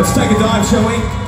Let's take a dive, shall we?